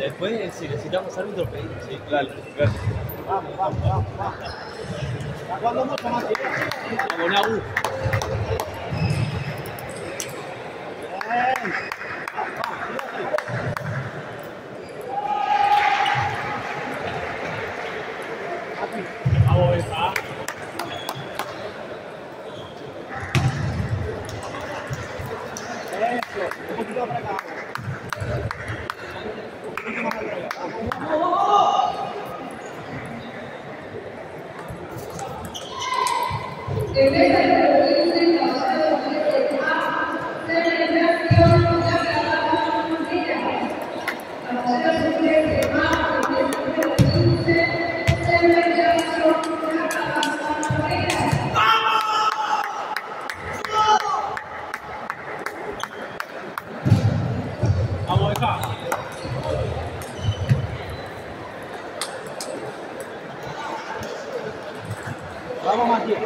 Después, si necesitamos árbitro, pedimos. Sí, claro, claro. Vamos, vamos, vamos, vamos. Jugando mucho más. Eso. Un poquito para acá. Un poquito más arriba. Vamos. Vamos,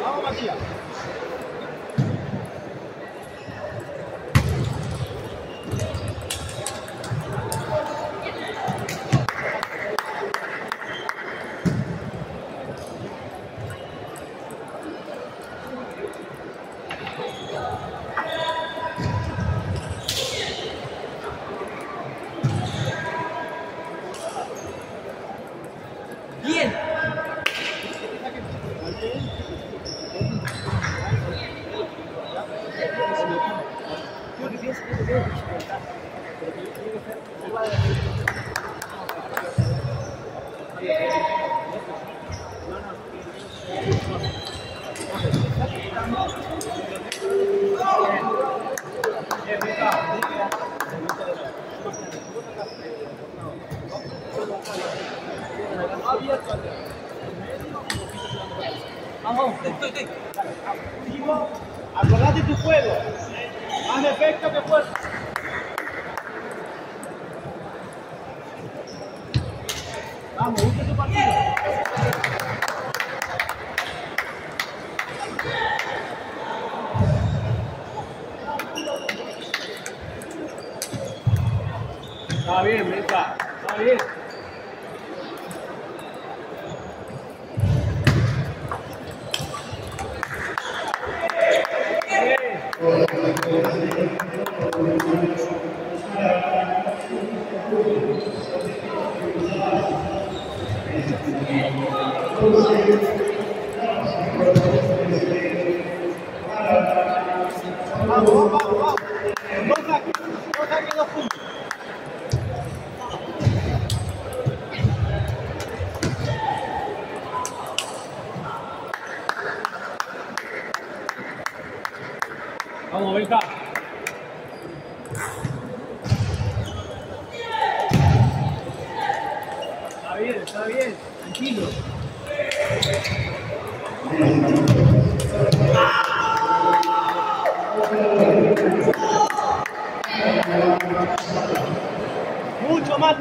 Vamos, Matías. Vamos, acordate tu juego. Más defecto que fuerza. Está bien, bien. Está bien. Tranquilo. Mucho más.